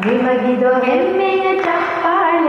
ನಿಮಗಿದು ಹೆಮ್ಮೆಯ ಚಪ್ಪಾಳ